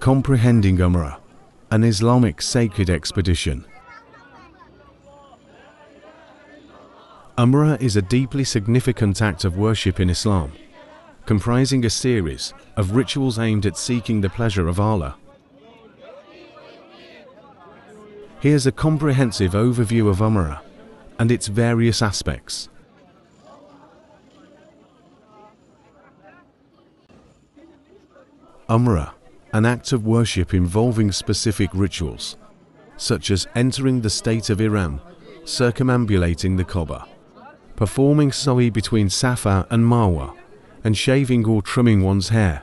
Comprehending Umrah, an Islamic sacred expedition. Umrah is a deeply significant act of worship in Islam, comprising a series of rituals aimed at seeking the pleasure of Allah. Here's a comprehensive overview of Umrah and its various aspects. Umrah, an act of worship involving specific rituals, such as entering the state of Ihram, circumambulating the Kaaba, performing sa'i between Safa and Marwa, and shaving or trimming one's hair.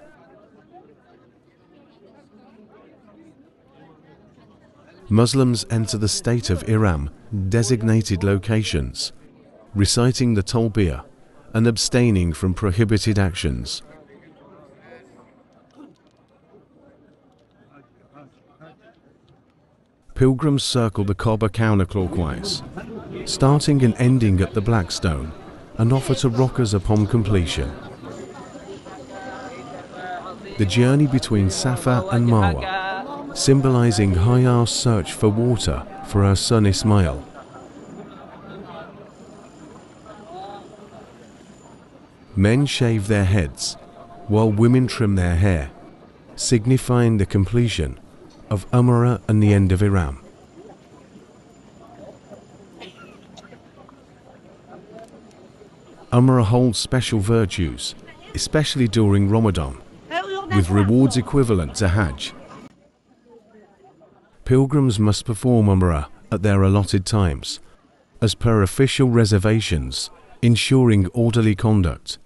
Muslims enter the state of Ihram, designated locations, reciting the Talbiyah and abstaining from prohibited actions. Pilgrims circle the Kaaba counterclockwise, starting and ending at the Black Stone, and offer two rak'ahs upon completion. The journey between Safa and Marwa, symbolizing Hajar's search for water for her son Ismail. Men shave their heads, while women trim their hair, signifying the completion of Umrah and the end of Ihram. Umrah holds special virtues, especially during Ramadan, with rewards equivalent to Hajj. Pilgrims must perform Umrah at their allotted times, as per official reservations, ensuring orderly conduct.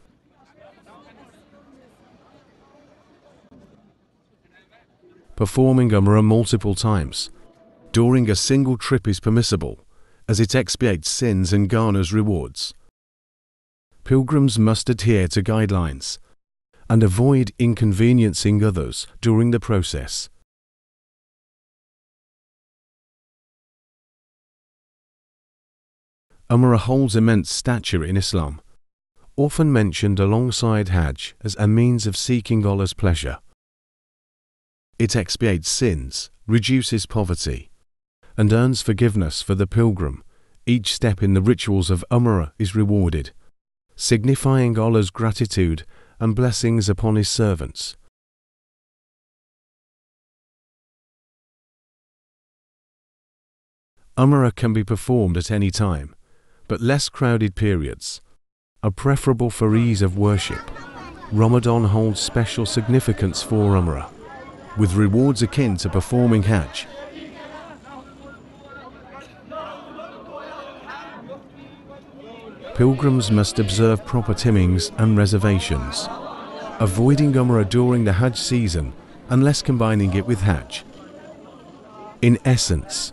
Performing Umrah multiple times during a single trip is permissible, as it expiates sins and garners rewards. Pilgrims must adhere to guidelines and avoid inconveniencing others during the process. Umrah holds immense stature in Islam, often mentioned alongside Hajj as a means of seeking Allah's pleasure. It expiates sins, reduces poverty, and earns forgiveness for the pilgrim. Each step in the rituals of Umrah is rewarded, signifying Allah's gratitude and blessings upon His servants. Umrah can be performed at any time, but less crowded periods are preferable for ease of worship. Ramadan holds special significance for Umrah with rewards akin to performing Hajj. Pilgrims must observe proper timmings and reservations, avoiding Umrah during the Hajj season unless combining it with Hajj. In essence,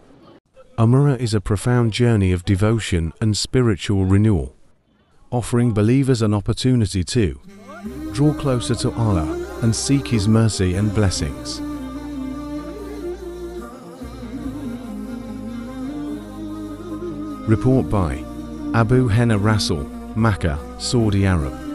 Umrah is a profound journey of devotion and spiritual renewal, offering believers an opportunity to draw closer to Allah and seek His mercy and blessings. Report by Abu Henna Rasul, Makkah, Saudi Arab.